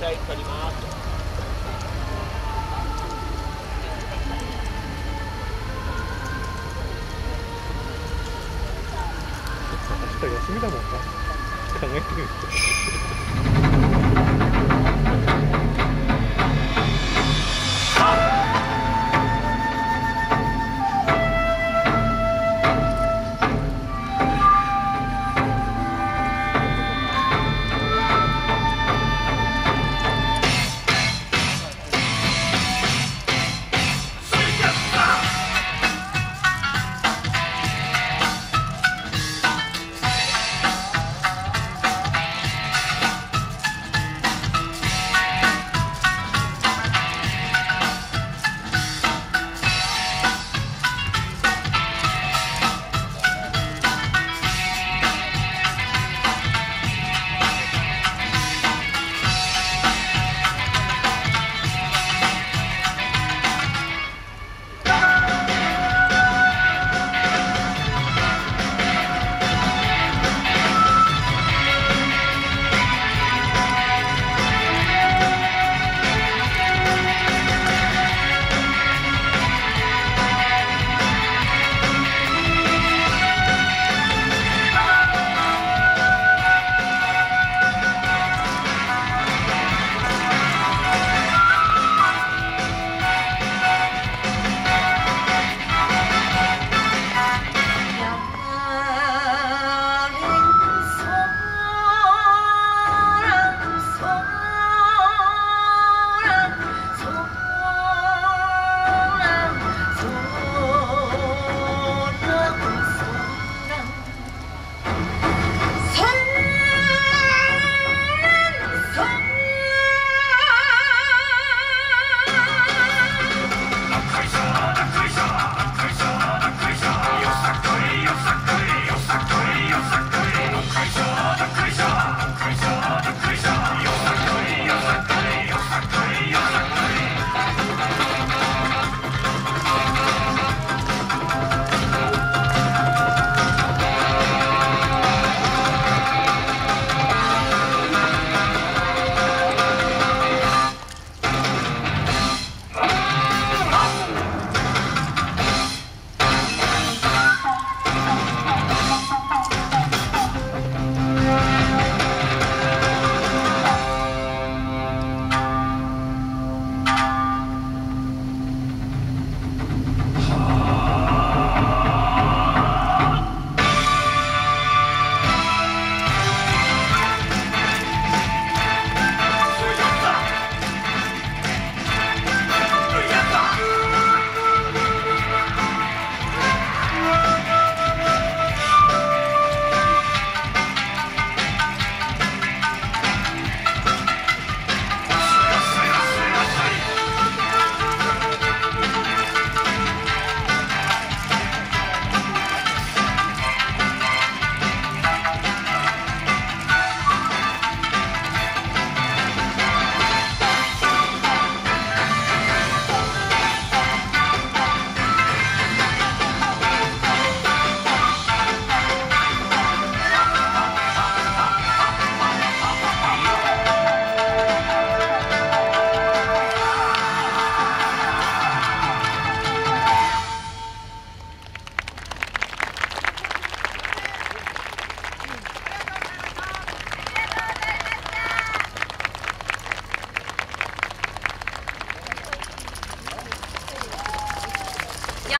台取ります。明日休みだもんな。考えてみる。